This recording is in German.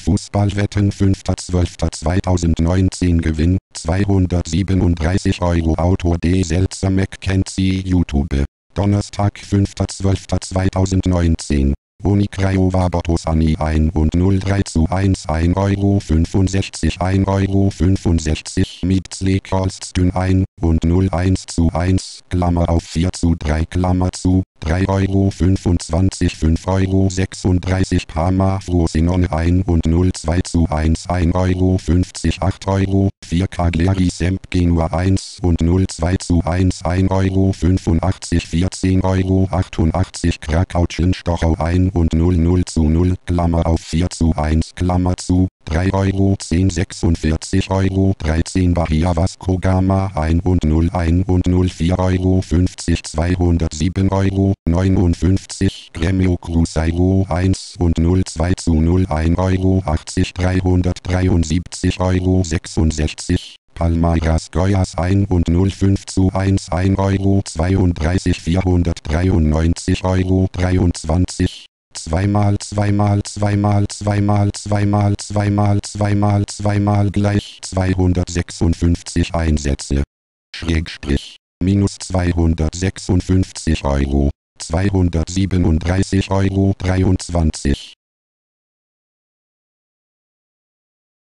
Fußballwetten 5.12.2019 Gewinn 237 Euro. Autor D. Seltzer McKenzie YouTube. Donnerstag 5.12.2019 Boni Craiova Bottosani 1 und 03 zu 1 1 Euro 65 1 Euro 65 Mietzle Kolstün 1 und 01 zu 1 Klammer auf 4 zu 3 Klammer zu 3 Euro 25 5 Euro 36 Parma Frosinone 1 und 02 zu 1 1 Euro 50 8 Euro 4 Cagliari Semp Genua 1 und 02 zu 1 1 Euro 85 14 Euro 88 Krakau Stochau 1 und 00 zu 0 Klammer auf 4 zu 1 Klammer zu 3 Euro 10 46 Euro 13 Bahia Vasco Gama 1 und 0 1 und 0 4 Euro 50 207 Euro 59 Gremio Cruzeiro 1 und 0 2 zu 0 1 Euro 80 373 Euro 66 Palmeiras Goyas 1 und 05 zu 1 1 Euro 32 493 Euro 23 zweimal zweimal zweimal zweimal zweimal zweimal zweimal zweimal gleich 256 Einsätze. Schrägstrich. Minus 256 Euro. 237 Euro 23.